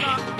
Rock.